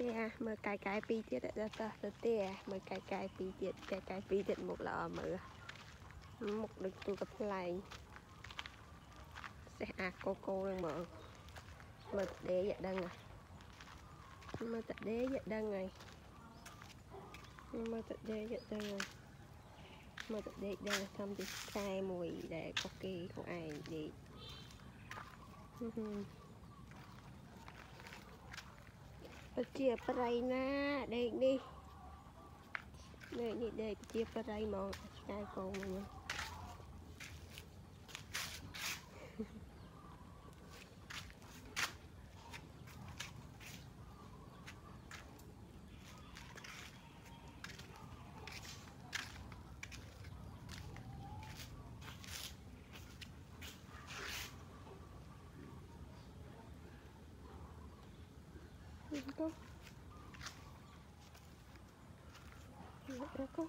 ទេមើលកាយកាយពីរទៀតទៅទៅទៅទេមើលកាយកាយពីរទៀតកាយកាយពីរទៀតមុខល្អមើលមុខដូចទូកផ្លែងសេះអាកូកូនឹងមើលមើលតដេយកដឹងមើលតដេយកដឹងហើយមើលតដេយកដឹងហើយមើលតដេកដឹងថាជាខ្សែមួយដែលកុសគេខ្លួនឯងដេក ប្រជាប្រិយណាដេកនេះដេកនេះដេកប្រជាប្រិយហ្មងឆ្កែកង ហ្នឹងទៅទៅទៅ